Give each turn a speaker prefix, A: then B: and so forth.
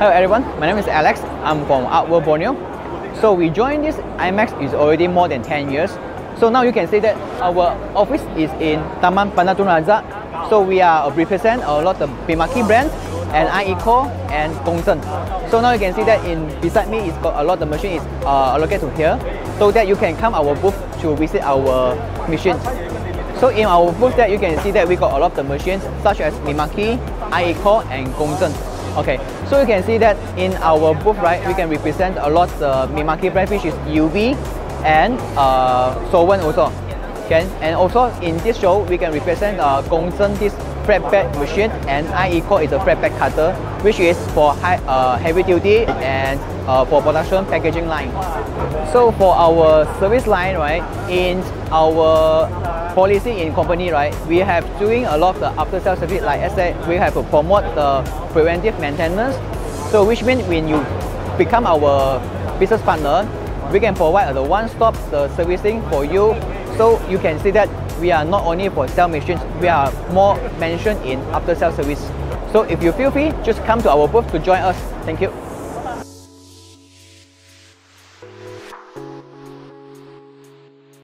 A: Hello everyone, my name is Alex. I'm from Artworld Borneo. So we joined this IPMEX is already more than 10 years. So now you can see that our office is in Taman Bandar Tun Razak. So we are represent a lot of Mimaki brands and iECHO and Gongzheng. So now you can see that in beside me is got a lot of machines uh, allocated to here. So that you can come our booth to visit our machines. So in our booth that you can see that we got a lot of machines such as Mimaki, iECHO and Gongzheng. Okay, so you can see that in our booth, right, we can represent a lot of Mimaki brand which is UV and uh, solvent also. Okay, and also in this show, we can represent uh, Gongzheng this flatbed machine and iECHO is a flatbed cutter which is for high, uh, heavy duty and uh, for production packaging line. So for our service line, right, in our policy in company, right, we have doing a lot of the after sales service. Like I said, we have to promote the preventive maintenance. So which means when you become our business partner, we can provide the one-stop the servicing for you. So you can see that we are not only for sell machines, we are more mentioned in after sales service. So if you feel free, just come to our booth to join us. Thank you.